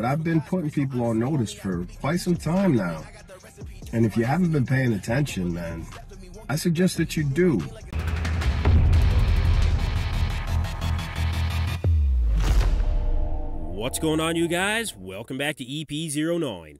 but I've been putting people on notice for quite some time now. And if you haven't been paying attention, man, I suggest that you do. What's going on, you guys? Welcome back to EP09.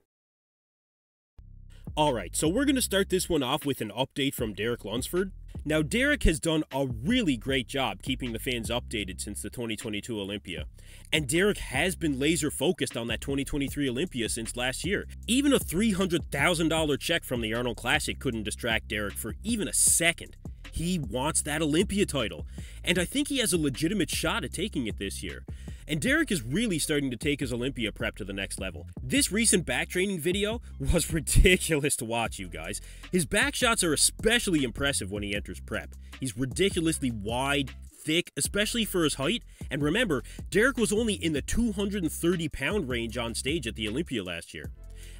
Alright, so we're going to start this one off with an update from Derek Lunsford. Now, Derek has done a really great job keeping the fans updated since the 2022 Olympia. And Derek has been laser focused on that 2023 Olympia since last year. Even a $300,000 check from the Arnold Classic couldn't distract Derek for even a second. He wants that Olympia title, and I think he has a legitimate shot at taking it this year. And Derek is really starting to take his Olympia prep to the next level. This recent back training video was ridiculous to watch, you guys. His back shots are especially impressive when he enters prep. He's ridiculously wide, thick, especially for his height. And remember, Derek was only in the 230 pound range on stage at the Olympia last year.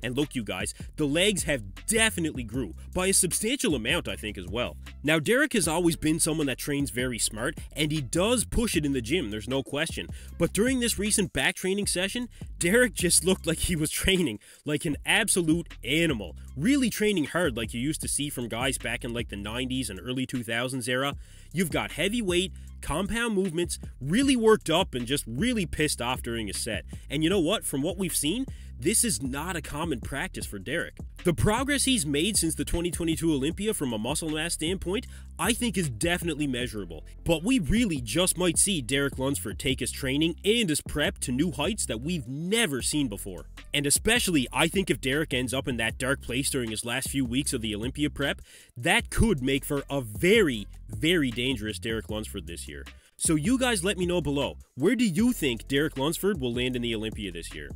And look, you guys, the legs have definitely grew by a substantial amount, I think, as well. Now, Derek has always been someone that trains very smart, and he does push it in the gym, there's no question. But during this recent back training session, Derek just looked like he was training like an absolute animal, really training hard like you used to see from guys back in like the 90s and early 2000s era. You've got heavy weight, compound movements, really worked up and just really pissed off during a set. And you know what? From what we've seen, this is not a common practice for Derek. The progress he's made since the 2022 Olympia from a muscle mass standpoint, I think is definitely measurable. But we really just might see Derek Lunsford take his training and his prep to new heights that we've never seen before. And especially, I think if Derek ends up in that dark place during his last few weeks of the Olympia prep, that could make for a very, very dangerous Derek Lunsford this year. So you guys let me know below, where do you think Derek Lunsford will land in the Olympia this year?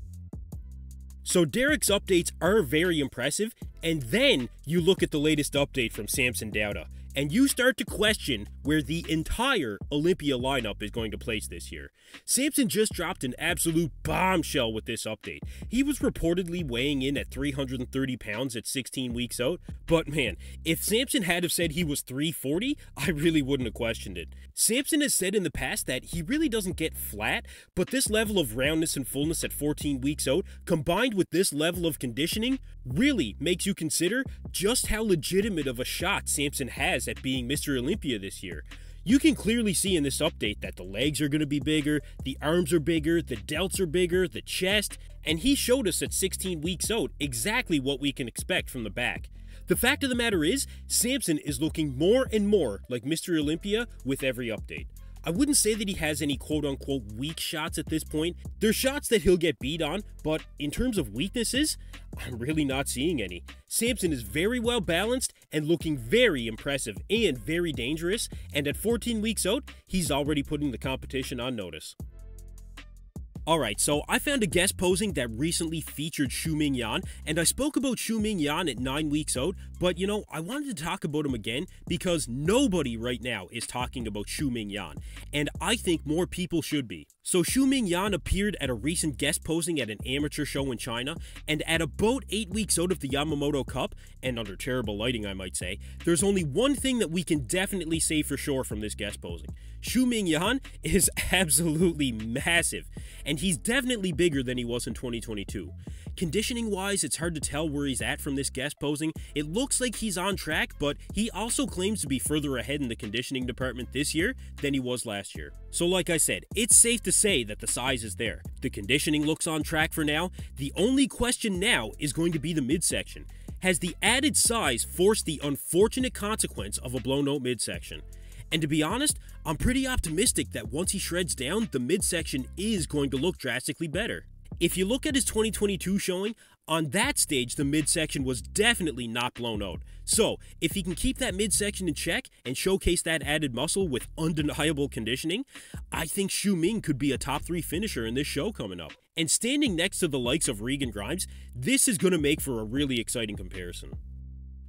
So Derek's updates are very impressive, and then you look at the latest update from Samson Dauda, and you start to question where the entire Olympia lineup is going to place this year. Samson just dropped an absolute bombshell with this update. He was reportedly weighing in at 330 pounds at 16 weeks out, but man, if Samson had have said he was 340, I really wouldn't have questioned it. Samson has said in the past that he really doesn't get flat, but this level of roundness and fullness at 14 weeks out, combined with this level of conditioning, really makes you consider just how legitimate of a shot Samson has at being Mr. Olympia this year. You can clearly see in this update that the legs are going to be bigger, the arms are bigger, the delts are bigger, the chest, and he showed us at 16 weeks out exactly what we can expect from the back. The fact of the matter is, Samson is looking more and more like Mr. Olympia with every update. I wouldn't say that he has any quote unquote weak shots at this point. There's shots that he'll get beat on, but in terms of weaknesses, I'm really not seeing any. Samson is very well balanced and looking very impressive and very dangerous, and at 14 weeks out, he's already putting the competition on notice. Alright, so I found a guest posing that recently featured Shouming Yan, and I spoke about Shouming Yan at 9 weeks out, but you know, I wanted to talk about him again because nobody right now is talking about Shouming Yan, and I think more people should be. So Shouming Yan appeared at a recent guest posing at an amateur show in China, and at about 8 weeks out of the Yamamoto Cup, and under terrible lighting I might say, there's only one thing that we can definitely say for sure from this guest posing. Shu Ming Yan is absolutely massive, and he's definitely bigger than he was in 2022. Conditioning wise, it's hard to tell where he's at from this guest posing. It looks like he's on track, but he also claims to be further ahead in the conditioning department this year than he was last year. So, like I said, it's safe to say that the size is there. The conditioning looks on track for now. The only question now is going to be the midsection. Has the added size forced the unfortunate consequence of a blown out midsection? And to be honest, I'm pretty optimistic that once he shreds down, the midsection is going to look drastically better. If you look at his 2022 showing, on that stage, the midsection was definitely not blown out. So, if he can keep that midsection in check and showcase that added muscle with undeniable conditioning, I think Shouming could be a top 3 finisher in this show coming up. And standing next to the likes of Regan Grimes, this is going to make for a really exciting comparison.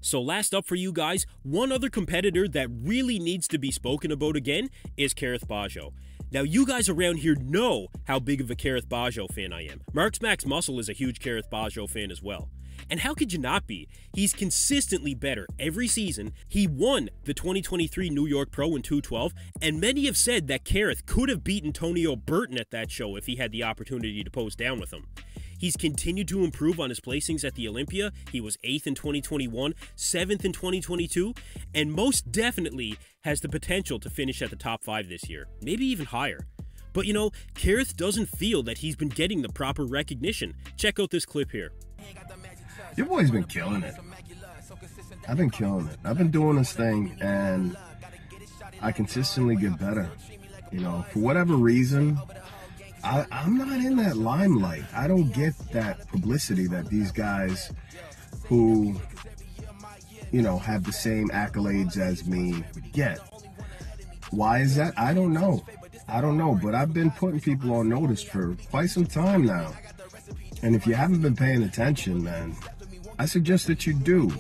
So last up for you guys, one other competitor that really needs to be spoken about again is Kerrith Bajjo. Now, you guys around here know how big of a Kerrith Bajjo fan I am. Marks Max Muscle is a huge Kerrith Bajjo fan as well. And how could you not be? He's consistently better every season. He won the 2023 New York Pro in 212, and many have said that Kerrith could have beaten Tonio Burton at that show if he had the opportunity to pose down with him. He's continued to improve on his placings at the Olympia. He was 8th in 2021, 7th in 2022, and most definitely has the potential to finish at the top 5 this year, maybe even higher. But you know, Kerrith doesn't feel that he's been getting the proper recognition. Check out this clip here. Your boy's been killing it. I've been killing it. I've been doing this thing and I consistently get better. You know, for whatever reason, I, I'm not in that limelight. I don't get that publicity that these guys who, you know, have the same accolades as me get. Why is that? I don't know. I don't know, but I've been putting people on notice for quite some time now. And if you haven't been paying attention, man, I suggest that you do.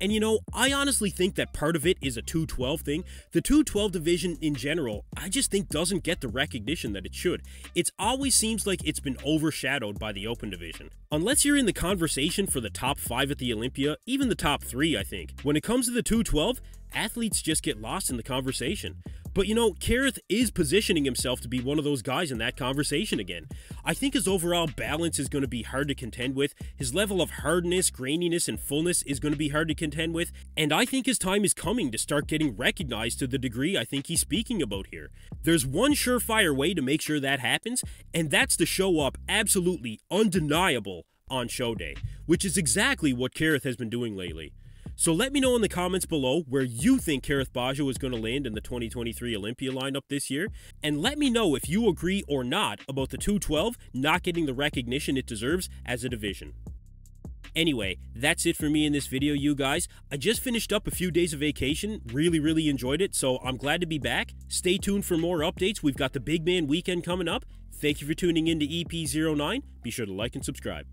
And you know, I honestly think that part of it is a 212 thing. The 212 division in general, I just think doesn't get the recognition that it should. It always seems like it's been overshadowed by the open division. Unless you're in the conversation for the top 5 at the Olympia, even the top 3, I think. When it comes to the 212, athletes just get lost in the conversation. But you know, Kerrith is positioning himself to be one of those guys in that conversation again. I think his overall balance is going to be hard to contend with. His level of hardness, graininess, and fullness is going to be hard to contend with. And I think his time is coming to start getting recognized to the degree I think he's speaking about here. There's one surefire way to make sure that happens, and that's to show up absolutely undeniable on show day, which is exactly what Kerrith has been doing lately. So let me know in the comments below where you think Kerrith Bajjo is going to land in the 2023 Olympia lineup this year, and let me know if you agree or not about the 212 not getting the recognition it deserves as a division. Anyway, that's it for me in this video, you guys. I just finished up a few days of vacation, really, really enjoyed it, so I'm glad to be back. Stay tuned for more updates. We've got the Big Man Weekend coming up. Thank you for tuning in to EP09. Be sure to like and subscribe.